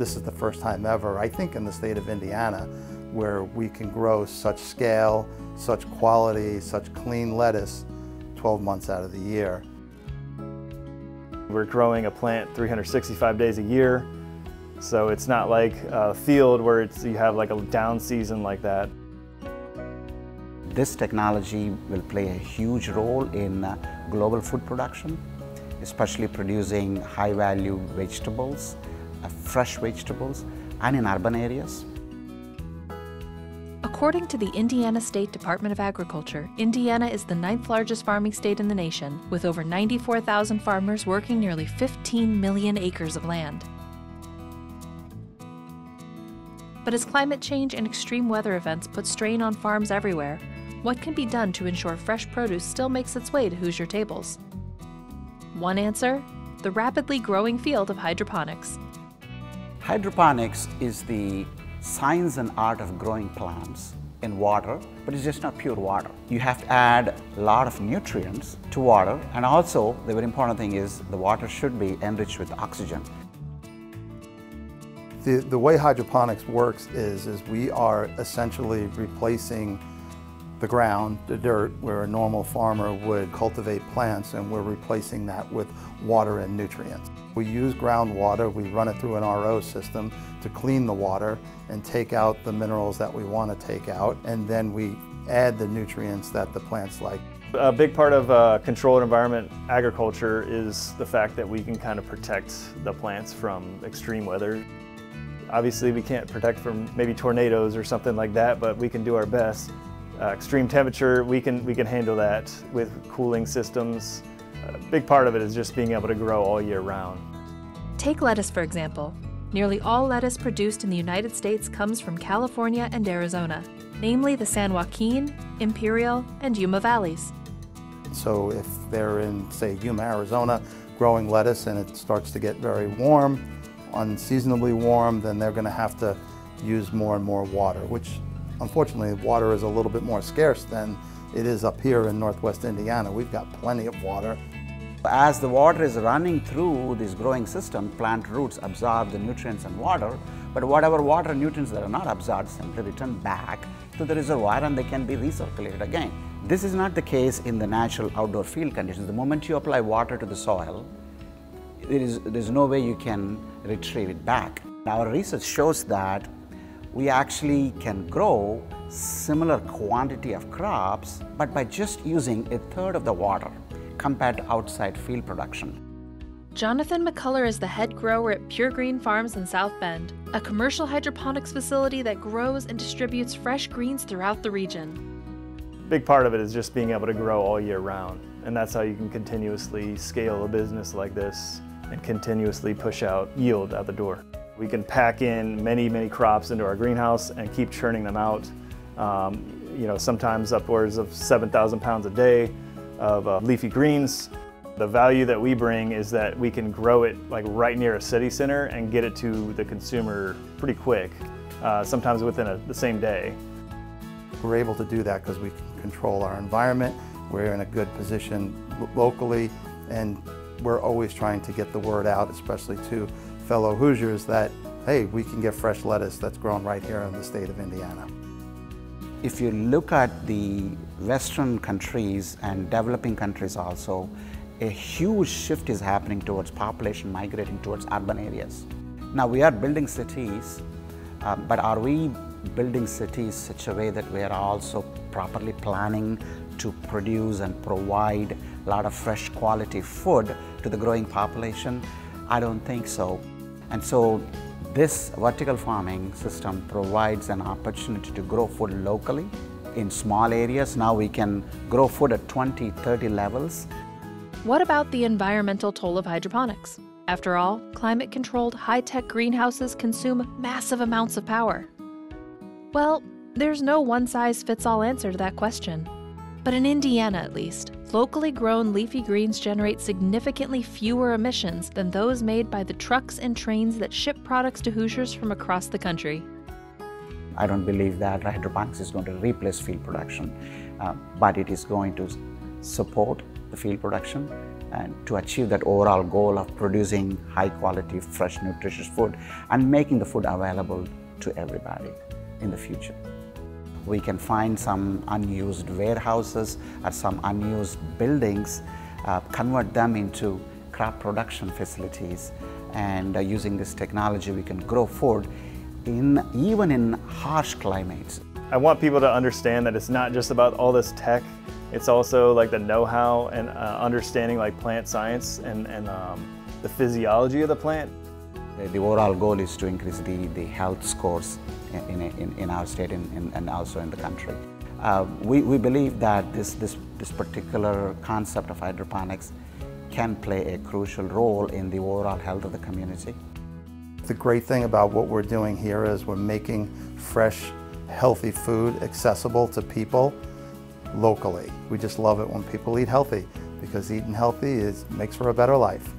This is the first time ever, I think, in the state of Indiana where we can grow such scale, such quality, such clean lettuce 12 months out of the year. We're growing a plant 365 days a year, so it's not like a field where it's, you have like a down season like that. This technology will play a huge role in uh, global food production, especially producing high-value vegetables, Uh, fresh vegetables, and in urban areas. According to the Indiana State Department of Agriculture, Indiana is the ninth largest farming state in the nation, with over 94,000 farmers working nearly 15 million acres of land. But as climate change and extreme weather events put strain on farms everywhere, what can be done to ensure fresh produce still makes its way to Hoosier tables? One answer the rapidly growing field of hydroponics. Hydroponics is the science and art of growing plants in water, but it's just not pure water. You have to add a lot of nutrients to water, and also the very important thing is the water should be enriched with oxygen. The, the way hydroponics works is, is we are essentially replacing the ground, the dirt, where a normal farmer would cultivate plants, and we're replacing that with water and nutrients. We use groundwater, we run it through an RO system to clean the water and take out the minerals that we want to take out, and then we add the nutrients that the plants like. A big part of uh, controlled environment agriculture is the fact that we can kind of protect the plants from extreme weather. Obviously we can't protect from maybe tornadoes or something like that, but we can do our best. Uh, extreme temperature, we can, we can handle that with cooling systems. A big part of it is just being able to grow all year round. Take lettuce, for example. Nearly all lettuce produced in the United States comes from California and Arizona, namely the San Joaquin, Imperial, and Yuma valleys. So if they're in, say, Yuma, Arizona, growing lettuce and it starts to get very warm, unseasonably warm, then they're going to have to use more and more water, which Unfortunately, water is a little bit more scarce than it is up here in northwest Indiana. We've got plenty of water. As the water is running through this growing system, plant roots absorb the nutrients and water, but whatever water nutrients that are not absorbed simply return back to the reservoir and they can be recirculated again. This is not the case in the natural outdoor field conditions. The moment you apply water to the soil, there is, there's no way you can retrieve it back. Our research shows that we actually can grow similar quantity of crops, but by just using a third of the water compared to outside field production. Jonathan McCullough is the head grower at Pure Green Farms in South Bend, a commercial hydroponics facility that grows and distributes fresh greens throughout the region. Big part of it is just being able to grow all year round, and that's how you can continuously scale a business like this and continuously push out yield out the door. We can pack in many, many crops into our greenhouse and keep churning them out. Um, you know, sometimes upwards of 7,000 pounds a day of uh, leafy greens. The value that we bring is that we can grow it like right near a city center and get it to the consumer pretty quick, uh, sometimes within a, the same day. We're able to do that because we can control our environment. We're in a good position locally and we're always trying to get the word out, especially to fellow Hoosiers that, hey, we can get fresh lettuce that's grown right here in the state of Indiana. If you look at the Western countries and developing countries also, a huge shift is happening towards population migrating towards urban areas. Now we are building cities, uh, but are we building cities such a way that we are also properly planning to produce and provide a lot of fresh quality food to the growing population? I don't think so. And so this vertical farming system provides an opportunity to grow food locally in small areas. Now we can grow food at 20, 30 levels. What about the environmental toll of hydroponics? After all, climate controlled high tech greenhouses consume massive amounts of power. Well, there's no one size fits all answer to that question. But in Indiana, at least, locally grown leafy greens generate significantly fewer emissions than those made by the trucks and trains that ship products to Hoosiers from across the country. I don't believe that hydroponics is going to replace field production, uh, but it is going to support the field production and to achieve that overall goal of producing high quality, fresh, nutritious food and making the food available to everybody in the future. We can find some unused warehouses or some unused buildings, uh, convert them into crop production facilities and uh, using this technology we can grow food in even in harsh climates. I want people to understand that it's not just about all this tech, it's also like the know-how and uh, understanding like plant science and, and um, the physiology of the plant. The overall goal is to increase the, the health scores in, in, in our state and, and also in the country. Uh, we, we believe that this, this, this particular concept of hydroponics can play a crucial role in the overall health of the community. The great thing about what we're doing here is we're making fresh, healthy food accessible to people locally. We just love it when people eat healthy because eating healthy is, makes for a better life.